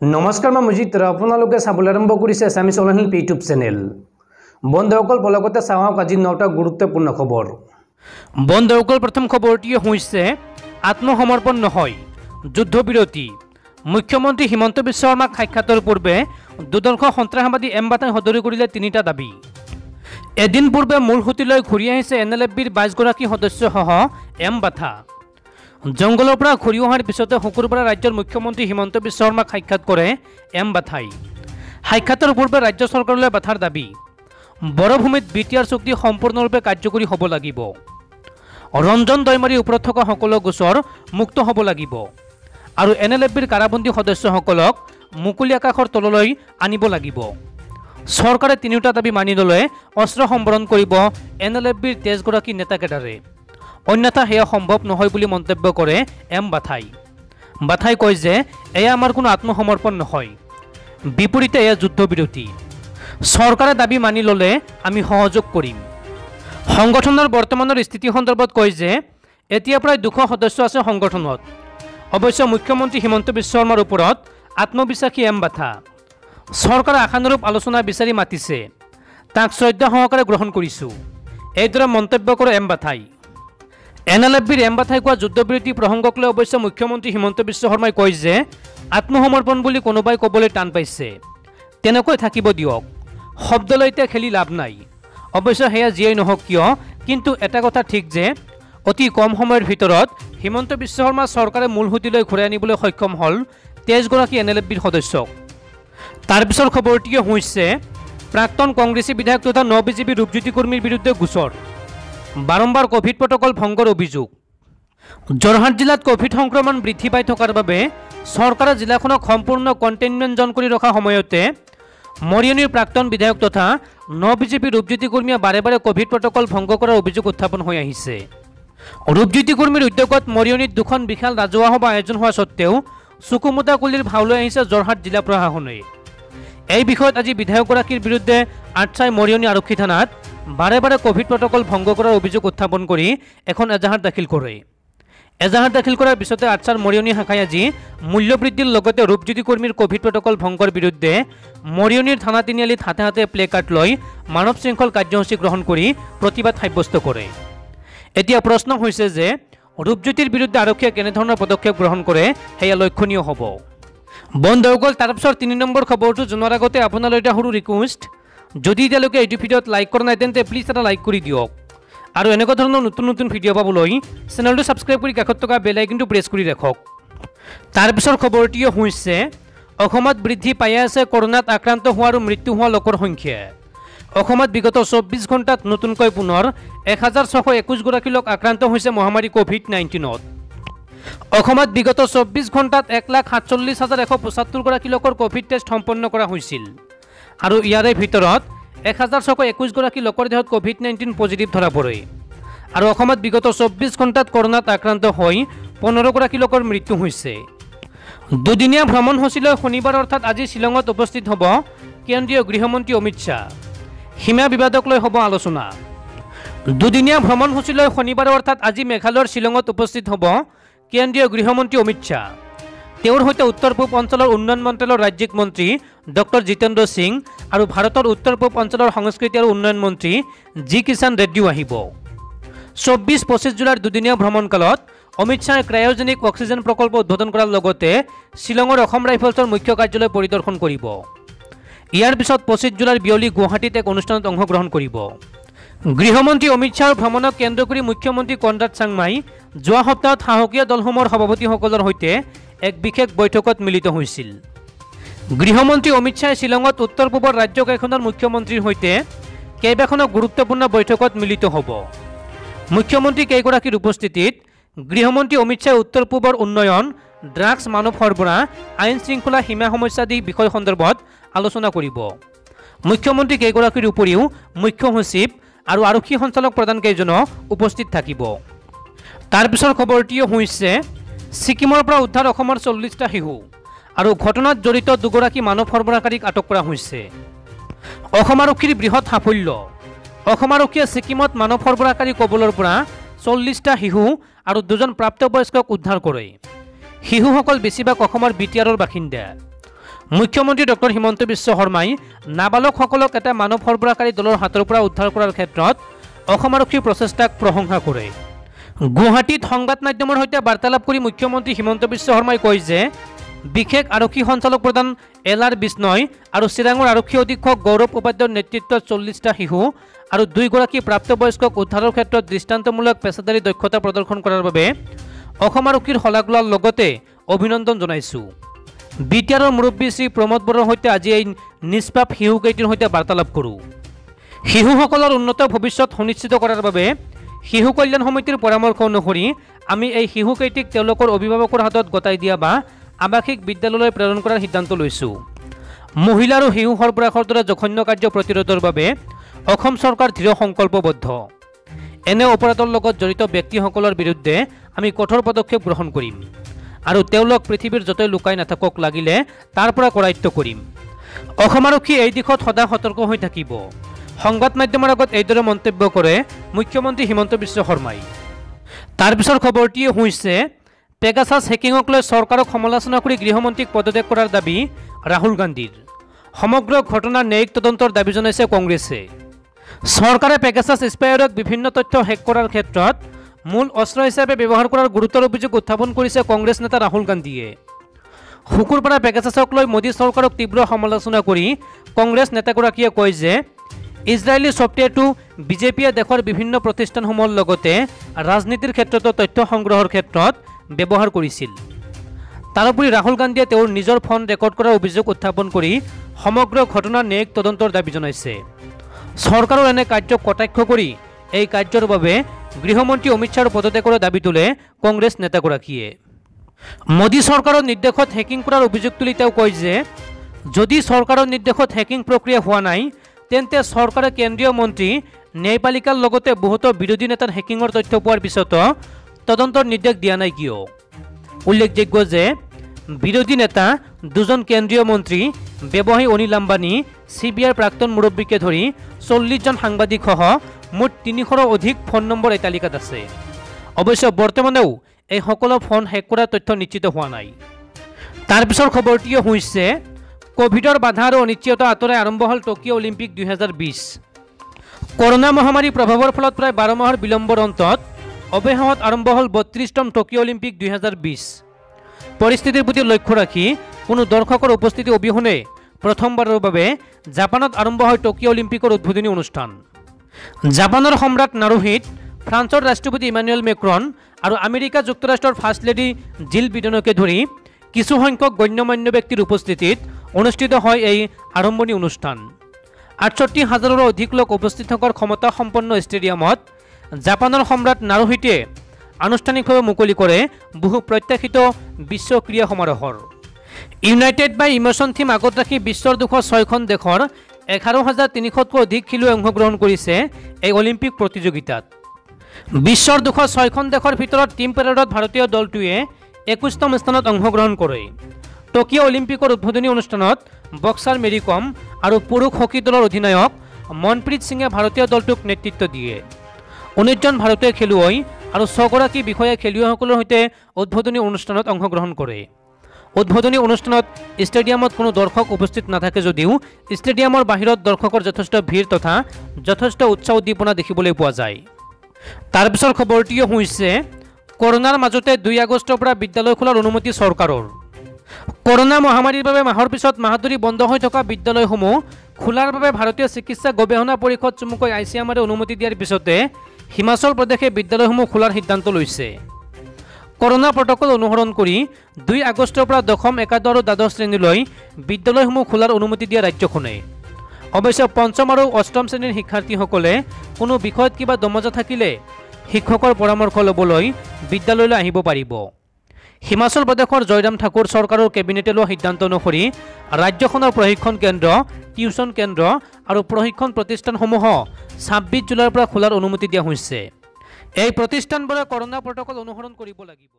নমস্কাৰ মই মুজিত আৰু আপোনালোকে চাবলৈ আৰম্ভ কৰিছে এছামিছ অনলাইন ইউটিউব চেনেল। বন্ধুসকল পলকতে চাওক আজি নটা গুৰুত্বপূৰ্ণ খবৰ। বন্ধুসকল প্ৰথম খবৰটি হৈছে আত্মসমৰ্পণ নহয় যুদ্ধবিৰতি। মুখ্যমন্ত্ৰী হিমন্ত বিশ্ব শৰ্মাক সাক্ষাতৰ পূৰ্বে দুদৰ্শ সন্ত্ৰাসবাদী এমবাটাই সদৰি কৰিলে তিনিটা দাবী। এদিন পূৰ্বে মূল সুঁতিলৈ ঘূৰি আহিছে এন এল এফ বিৰ বাইছগৰাকী সদস্যসহ এম বাথা জংঘলৰ পৰা ঘূৰি অহাৰ পিছতে শুকুৰবাৰে ৰাজ্যৰ মুখ্যমন্ত্ৰী হিমন্ত বিশ্ব শৰ্মাক সাক্ষাৎ কৰে এম বাথাই। সাক্ষাতৰ পূৰ্বে ৰাজ্য চৰকাৰলৈ বাথাৰ দাবী। বৰভূমিত বি টি আৰ চুক্তি সম্পূৰ্ণৰূপে কাৰ্যকৰী হ'ব লাগিব। ৰঞ্জন দৈমাৰীৰ ওপৰত থকা সকলো গোচৰ মুক্ত হ'ব লাগিব। আৰু এন এল এফ বিৰ কাৰাবন্দী সদস্যসকলক মুকলি আকাশৰ তললৈ আনিব লাগিব। চৰকাৰে তিনিওটা দাবী মানি ল'লে অস্ত্ৰ সম্বৰণ কৰিব এন এল এফ বিৰ তেজগৰাকী নেতাকেইটাৰে। অন্যথা সেয়া সম্ভৱ নহয় বুলি মন্তব্য কৰে এম বাথাই। বাথাই কয় যে এয়া আমাৰ কোনো আত্মসমৰ্পণ নহয়। বিপৰীতে এয়া যুদ্ধবিৰতি। চৰকাৰে দাবী মানি ল'লে আমি সহযোগ কৰিম। সংগঠনৰ বৰ্তমানৰ স্থিতি সন্দৰ্ভত কয় যে এতিয়া প্ৰায় দুশ সদস্য আছে সংগঠনত। অৱশ্যে মুখ্যমন্ত্ৰী হিমন্ত বিশ্ব শৰ্মাৰ ওপৰত আত্মবিশ্বাসী এম বাথা। চৰকাৰে আশানুৰূপ আলোচনা বিচাৰি মাতিছে। তাক শ্ৰদ্ধা সহকাৰে গ্ৰহণ কৰিছোঁ। এইদৰে মন্তব্য কৰে M Bathai. N L F বিৰ এম বাথাই কোৱা যুদ্ধবিৰতি প্ৰসংগক লৈ অৱশ্যে মুখ্যমন্ত্ৰী হিমন্ত বিশ্ব শৰ্মাই কয় যে আত্মসমৰ্পণ বুলি কোনোবাই ক'বলৈ টান পাইছে। তেনেকৈ থাকিব দিয়ক। শব্দলৈ এতিয়া খেলি লাভ নাই। অৱশ্যে সেয়া যিয়েই নহওক কিয় কিন্তু এটা কথা ঠিক যে অতি কম সময়ৰ ভিতৰত হিমন্ত বিশ্ব শৰ্মা চৰকাৰে মূল সুঁতিলৈ ঘূৰাই আনিবলৈ সক্ষম হ'ল তেইছগৰাকী এন এল এফ বিৰ সদস্যক তাৰপিছৰ খবৰটিও হৈছে প্ৰাক্তন কংগ্ৰেছী বিধায়ক তথা ন বিজেপি ৰূপজ্যোতি কৰ্মীৰ বিৰুদ্ধে গোচৰ। বাৰম্বাৰ ক'ভিড প্ৰট'কল ভংগৰ অভিযোগ। যোৰহাট জিলাত ক'ভিড সংক্ৰমণ বৃদ্ধি পাই থকাৰ বাবে চৰকাৰে জিলাখনক সম্পূৰ্ণ কণ্টেইনমেণ্ট জন কৰি ৰখা সময়তে মৰিয়নিৰ প্ৰাক্তন বিধায়ক তথা ন বিজেপি ৰূপজ্যোতি কৰ্মীয়ে বাৰে বাৰে ক'ভিড প্ৰট'কল ভংগ কৰাৰ অভিযোগ উত্থাপন হৈ আহিছে। ৰূপজ্যোতি কৰ্মীৰ উদ্যোগত মৰিয়নিত দুখন বিশাল ৰাজহুৱা সভা আয়োজন হোৱা স্বত্তেও চকুমোটা কুলিৰ ভাওলৈ আহিছে যোৰহাট জিলা প্ৰশাসনে। এই বিষয়ত আজি বিধায়কগৰাকীৰ বিৰুদ্ধে আঠচাই মৰিয়নি আৰক্ষী থানাত বাৰে বাৰে ক'ভিড প্ৰট'কল ভংগ কৰাৰ অভিযোগ উত্থাপন কৰি এখন এজাহাৰ দাখিল কৰে। এজাহাৰ দাখিল কৰাৰ পিছতে আঠচাৰ মৰিয়নি শাখাই আজি মূল্যবৃদ্ধিৰ লগতে ৰূপজ্যোতি কৰ্মীৰ ক'ভিড প্ৰট'কল ভংগৰ বিৰুদ্ধে মৰিয়নিৰ থানা তিনিআলিত হাতে হাতে প্লে কাৰ্ড লৈ মানৱ শৃংখল কাৰ্যসূচী গ্ৰহণ কৰি প্ৰতিবাদ সাব্যস্ত কৰে। এতিয়া প্ৰশ্ন হৈছে যে ৰূপজ্যোতিৰ বিৰুদ্ধে আৰক্ষীয়ে কেনেধৰণৰ পদক্ষেপ গ্ৰহণ কৰে সেয়া লক্ষণীয় হ'ব। বন্ধুসকল তাৰপিছত তিনি নম্বৰ খবৰটো। জনোৱাৰ আগতে আপোনালৈ এটা সৰু ৰিকুৱেষ্ট যদি এতিয়ালৈকে এইটো ভিডিঅ'ত লাইক কৰা নাই তেন্তে প্লিজ এটা লাইক কৰি দিয়ক। আৰু এনেকুৱা ধৰণৰ নতুন নতুন ভিডিঅ' পাবলৈ চেনেলটো ছাবস্ক্ৰাইব কৰি কাষত থকা বেল আইকনটো প্ৰেছ কৰি ৰাখক। তাৰপিছৰ খবৰটিও হৈছে অসমত বৃদ্ধি পাই আছে কৰোণাত আক্ৰান্ত হোৱা আৰু মৃত্যু হোৱা লোকৰ সংখ্যা। অসমত বিগত চৌব্বিছ ঘণ্টাত নতুনকৈ পুনৰ এক হাজাৰ ছশ একৈছগৰাকী লোক আক্ৰান্ত হৈছে মহামাৰী ক'ভিড নাইণ্টিনত অসমত বিগত চৌব্বিছ ঘণ্টাত এক লাখ সাতচল্লিছ হাজাৰ এশ পঁচাত্তৰগৰাকী লোকৰ ক'ভিড টেষ্ট সম্পন্ন কৰা হৈছিল। আৰু ইয়াৰে ভিতৰত এক হাজাৰ ছশ একৈছগৰাকী লোকৰ দেহত ক'ভিড নাইণ্টিন পজিটিভ ধৰা পৰে। আৰু অসমত বিগত চৌব্বিছ ঘণ্টাত কৰোণাত আক্ৰান্ত হৈ পোন্ধৰগৰাকী লোকৰ মৃত্যু হৈছে। দুদিনীয়া ভ্ৰমণসূচীলৈ শনিবাৰ অৰ্থাৎ আজি শ্বিলঙত উপস্থিত হ'ব কেন্দ্ৰীয় গৃহমন্ত্ৰী অমিত শ্বাহ। সীমা বিবাদক লৈ হ'ব আলোচনা। দুদিনীয়া ভ্ৰমণসূচীলৈ শনিবাৰ অৰ্থাৎ আজি মেঘালয়ৰ শ্বিলঙত উপস্থিত হ'ব কেন্দ্ৰীয় গৃহমন্ত্ৰী অমিত শ্বাহ। তেওঁৰ সৈতে উত্তৰ পূব অঞ্চলৰ উন্নয়ন মন্ত্ৰালয়ৰ ৰাজ্যিক মন্ত্ৰী ডক্টৰ জিতেন্দ্ৰ সিং আৰু ভাৰতৰ উত্তৰ পূব অঞ্চলৰ সংস্কৃতি আৰু উন্নয়ন মন্ত্ৰী জি কিষাণ ৰেড্ডীও আহিব। চৌব্বিছ পঁচিছ জুলাইৰ দুদিনীয়া ভ্ৰমণকালত অমিত শ্বাহে ক্ৰায়জেনিক অক্সিজেন প্ৰকল্প উদ্বোধন কৰাৰ লগতে শ্বিলঙৰ অসম ৰাইফলছৰ মুখ্য কাৰ্যালয় পৰিদৰ্শন কৰিব। ইয়াৰ পিছত পঁচিছ জুলাইৰ বিয়লি গুৱাহাটীত এক অনুষ্ঠানত অংশগ্ৰহণ কৰিব। গৃহমন্ত্ৰী অমিত শ্বাহৰ ভ্ৰমণক কেন্দ্ৰ কৰি মুখ্যমন্ত্ৰী কনৰাড চাংমাই যোৱা সপ্তাহত সাহসীয়া দলসমূহৰ সভাপতিসকলৰ সৈতে এক বিশেষ বৈঠকত মিলিত হৈছিল। গৃহমন্ত্ৰী অমিত শ্বাহে শ্বিলঙত উত্তৰ পূবৰ ৰাজ্যকেইখনৰ মুখ্যমন্ত্ৰীৰ সৈতে কেইবাখনো গুৰুত্বপূৰ্ণ বৈঠকত মিলিত হ'ব। মুখ্যমন্ত্ৰী কেইগৰাকীৰ উপস্থিতিত গৃহমন্ত্ৰী অমিত শ্বাহে উত্তৰ পূবৰ উন্নয়ন ড্ৰাগছ মানৱ সৰবৰাহ আইন শৃংখলা সীমা সমস্যা আদি বিষয় সন্দৰ্ভত আলোচনা কৰিব। মুখ্যমন্ত্ৰী কেইগৰাকীৰ উপৰিও মুখ্য সচিব আৰু আৰক্ষী সঞ্চালক প্ৰধানকেইজনো উপস্থিত থাকিব। তাৰপিছৰ খবৰটিও হৈছে ছিকিমৰ পৰা উদ্ধাৰ অসমৰ চল্লিছটা শিশু। আৰু ঘটনাত জড়িত দুগৰাকী মানৱ সৰবৰাহকাৰীক আটক কৰা হৈছে। অসম আৰক্ষীৰ বৃহৎ সাফল্য। অসম আৰক্ষীয়ে ছিকিমত মানৱ সৰবৰাহকাৰী কবলৰ পৰা চল্লিছটা শিশু আৰু দুজন প্ৰাপ্তবয়স্কক উদ্ধাৰ কৰে। শিশুসকল বেছিভাগ অসমৰ বি টি আৰৰ বাসিন্দা। মুখ্যমন্ত্ৰী ডক্টৰ হিমন্ত বিশ্ব শৰ্মাই নাবালকসকলক এটা মানৱ সৰবৰাহকাৰী দলৰ হাতৰ পৰা উদ্ধাৰ কৰাৰ ক্ষেত্ৰত অসম আৰক্ষীৰ প্ৰচেষ্টাক প্ৰশংসা কৰে। গুৱাহাটীত সংবাদ মাধ্যমৰ সৈতে বাৰ্তালাপ কৰি মুখ্যমন্ত্ৰী হিমন্ত বিশ্ব শৰ্মাই কয় যে বিশেষ আৰক্ষী সঞ্চালক প্ৰধান এল আৰ বিষ্ণয় আৰু চিৰাঙৰ আৰক্ষী অধীক্ষক গৌৰৱ উপাধ্যায়ৰ নেতৃত্বত চল্লিছটা শিশু আৰু দুইগৰাকী প্ৰাপ্তবয়স্কক উদ্ধাৰৰ ক্ষেত্ৰত দৃষ্টান্তমূলক পেছাদাৰী দক্ষতা প্ৰদৰ্শন কৰাৰ বাবে অসম আৰক্ষীৰ শলাগ লোৱাৰ লগতে অভিনন্দন জনাইছোঁ। বি টি আৰৰ মুৰব্বী শ্ৰী প্ৰমোদ বড়োৰ সৈতে আজি এই নিষ্পাপ শিশুকেইটিৰ সৈতে বাৰ্তালাপ কৰোঁ। শিশুসকলৰ উন্নত ভৱিষ্যত সুনিশ্চিত কৰাৰ বাবে শিশু কল্যাণ সমিতিৰ পৰামৰ্শ অনুসৰি আমি এই শিশুকেইটিক তেওঁলোকৰ অভিভাৱকৰ হাতত গতাই দিয়া বা আৱাসিক বিদ্যালয়লৈ প্ৰেৰণ কৰাৰ সিদ্ধান্ত লৈছোঁ। মহিলা আৰু শিশু সৰবৰাহৰ দৰে জঘন্য কাৰ্য প্ৰতিৰোধৰ বাবে অসম চৰকাৰ দৃঢ় সংকল্পবদ্ধ। এনে অপৰাধৰ লগত জড়িত ব্যক্তিসকলৰ বিৰুদ্ধে আমি কঠোৰ পদক্ষেপ গ্ৰহণ কৰিম আৰু তেওঁলোক পৃথিৱীৰ য'তে লুকাই নাথাকক লাগিলে তাৰ পৰা কৰায়ত্ব কৰিম। অসম আৰক্ষী এই দিশত সদায় সতৰ্ক হৈ থাকিব। সংবাদ মাধ্যমৰ আগত এইদৰে মন্তব্য কৰে মুখ্যমন্ত্ৰী হিমন্ত বিশ্ব শৰ্মাই। তাৰ পিছৰ খবৰটিয়ে হৈছে পেগাছাছ হেকিঙক লৈ চৰকাৰক সমালোচনা কৰি গৃহমন্ত্ৰীক পদত্যাগ কৰাৰ দাবী ৰাহুল গান্ধীৰ। সমগ্ৰ ঘটনাৰ ন্যায়িক তদন্তৰ দাবী জনাইছে কংগ্ৰেছে। চৰকাৰে পেগাছাছ স্পায়াৰক বিভিন্ন তথ্য হেক কৰাৰ ক্ষেত্ৰত মূল অস্ত্ৰ হিচাপে ব্যৱহাৰ কৰাৰ গুৰুতৰ অভিযোগ উত্থাপন কৰিছে কংগ্ৰেছ নেতা ৰাহুল গান্ধীয়ে। শুকুৰবাৰে পেগাছাছক লৈ মোদী চৰকাৰক তীব্ৰ সমালোচনা কৰি কংগ্ৰেছ নেতাগৰাকীয়ে কয় যে ইজৰাইলী ছফ্টৱেৰটো বিজেপিয়ে দেশৰ বিভিন্ন প্ৰতিষ্ঠানসমূহৰ লগতে ৰাজনীতিৰ ক্ষেত্ৰতো তথ্য সংগ্ৰহৰ ক্ষেত্ৰত ব্যৱহাৰ কৰিছিল। তাৰোপৰি ৰাহুল গান্ধীয়ে তেওঁৰ নিজৰ ফোন ৰেকৰ্ড কৰাৰ অভিযোগ উত্থাপন কৰি সমগ্ৰ ঘটনাৰ ন্যায়িক তদন্তৰ দাবী জনাইছে। চৰকাৰৰ এনে কাৰ্যক কটাক্ষ কৰি এই কাৰ্যৰ বাবে গৃহমন্ত্ৰী অমিত শ্বাহৰ পদত্যাগৰ দাবী তোলে কংগ্ৰেছ নেতাগৰাকীয়ে। মোদী চৰকাৰৰ নিৰ্দেশত হেকিং কৰাৰ অভিযোগ তুলি তেওঁ কয় যে যদি চৰকাৰৰ নিৰ্দেশত হেকিং প্ৰক্ৰিয়া হোৱা নাই তেন্তে চৰকাৰে কেন্দ্ৰীয় মন্ত্ৰী ন্যায়পালিকাৰ লগতে বহুতো বিৰোধী নেতাৰ হেকিঙৰ তথ্য পোৱাৰ পিছতো তদন্তৰ নিৰ্দেশ দিয়া নাই কিয়? উল্লেখযোগ্য যে বিৰোধী নেতা দুজন কেন্দ্ৰীয় মন্ত্ৰী ব্যৱসায়ী অনিল আম্বানী চি বি আইৰ প্ৰাক্তন মুৰব্বীকে ধৰি চল্লিছজন সাংবাদিকসহ মুঠ তিনিশৰো অধিক ফোন নম্বৰ এই তালিকাত আছে। অৱশ্যে বৰ্তমানেও এই সকলো ফোন হেক কৰাৰ তথ্য নিশ্চিত হোৱা নাই। তাৰ পিছৰ খবৰটিও হৈছে কভিডৰ বাধা আৰু অনিশ্চয়তা আঁতৰাই আৰম্ভ হ'ল টকিঅ' অলিম্পিক দুহেজাৰ বিছ কৰোণা মহামাৰীৰ প্ৰভাৱৰ ফলত প্ৰায় বাৰ মাহৰ বিলম্বৰ অন্তত অৱশেষত আৰম্ভ হ'ল বত্ৰিছতম টকিঅ' অলিম্পিক দুহেজাৰ বিছ পৰিস্থিতিৰ প্ৰতি লক্ষ্য ৰাখি কোনো দৰ্শকৰ উপস্থিতি অবিহনে প্ৰথমবাৰৰ বাবে জাপানত আৰম্ভ হয় টকিঅ' অলিম্পিকৰ উদ্বোধনী অনুষ্ঠান। জাপানৰ সম্ৰাট নাৰুহিত ফ্ৰান্সৰ ৰাষ্ট্ৰপতি ইমানুৱেল মেক্ৰন আৰু আমেৰিকা যুক্তৰাষ্ট্ৰৰ ফাৰ্ষ্ট লেডি জিল বিডনকে ধৰি কিছুসংখ্যক গণ্যমান্য ব্যক্তিৰ উপস্থিতিত অনুষ্ঠিত হয় এই আৰম্ভণি অনুষ্ঠান। আঠষষ্ঠি হাজাৰৰো অধিক লোক উপস্থিত থকাৰ ক্ষমতা সম্পন্ন ষ্টেডিয়ামত জাপানৰ সম্ৰাট নাৰুহিতে আনুষ্ঠানিকভাৱে মুকলি কৰে বহু প্ৰত্যাশিত বিশ্ব ক্ৰীড়া সমাৰোহৰ। ইউনাইটেড বাই ইমোশ্যন থিম আগত ৰাখি বিশ্বৰ দুশ ছয়খন দেশৰ এঘাৰ হাজাৰ তিনিশতকৈ অধিক খেলুৱৈ অংশগ্ৰহণ কৰিছে এই অলিম্পিক প্ৰতিযোগিতাত। বিশ্বৰ দুশ ছয়খন দেশৰ ভিতৰত টিম পেৰেডত ভাৰতীয় দলটোৱে একৈছতম স্থানত অংশগ্ৰহণ কৰে। টকিঅ' অলিম্পিকৰ উদ্বোধনী অনুষ্ঠানত বক্সাৰ মেৰী কম আৰু পুৰুষ হকী দলৰ অধিনায়ক মনপ্ৰীত সিঙে ভাৰতীয় দলটোক নেতৃত্ব দিয়ে। ঊনৈছজন ভাৰতীয় খেলুৱৈ আৰু ছগৰাকী বিষয়াই খেলুৱৈসকলৰ সৈতে উদ্বোধনী অনুষ্ঠানত অংশগ্ৰহণ কৰে। উদ্বোধনী অনুষ্ঠানত ষ্টেডিয়ামত কোনো দৰ্শক উপস্থিত নাথাকে যদিও ষ্টেডিয়ামৰ বাহিৰত দৰ্শকৰ যথেষ্ট ভিৰ তথা যথেষ্ট উৎসাহ উদ্দীপনা দেখিবলৈ পোৱা যায়। তাৰ পিছৰ খবৰটিও হৈছে কৰোণাৰ মাজতে দুই আগষ্টৰ পৰা বিদ্যালয় খোলাৰ অনুমতি চৰকাৰৰ। কৰোণা মহামাৰীৰ বাবে মাহৰ পিছত মাহ ধৰি বন্ধ হৈ থকা বিদ্যালয়সমূহ খোলাৰ বাবে ভাৰতীয় চিকিৎসা গৱেষণা পৰিষদ চমুকৈ আই চি এম আৰে অনুমতি দিয়াৰ পিছতে হিমাচল প্ৰদেশে বিদ্যালয়সমূহ খোলাৰ সিদ্ধান্ত লৈছে। কৰোণা প্ৰটকল অনুসৰণ কৰি দুই আগষ্টৰ পৰা দশম একাদশ আৰু দ্বাদশ শ্ৰেণীলৈ বিদ্যালয়সমূহ খোলাৰ অনুমতি দিয়া ৰাজ্যখনে। অৱশ্যে পঞ্চম আৰু অষ্টম শ্ৰেণীৰ শিক্ষাৰ্থীসকলে কোনো বিষয়ত কিবা দমজা থাকিলে শিক্ষকৰ পৰামৰ্শ ল'বলৈ বিদ্যালয়লৈ আহিব পাৰিব। হিমাচল প্ৰদেশৰ জয়ৰাম ঠাকুৰ চৰকাৰৰ কেবিনেটে লোৱা সিদ্ধান্ত অনুসৰি ৰাজ্যখনৰ প্ৰশিক্ষণ কেন্দ্ৰ টিউচন কেন্দ্ৰ আৰু প্ৰশিক্ষণ প্ৰতিষ্ঠানসমূহ ছাব্বিছ জুলাইৰ পৰা খোলাৰ অনুমতি দিয়া হৈছে। এই প্ৰতিষ্ঠানবোৰে কৰোণা প্ৰটকল অনুসৰণ কৰিব লাগিব।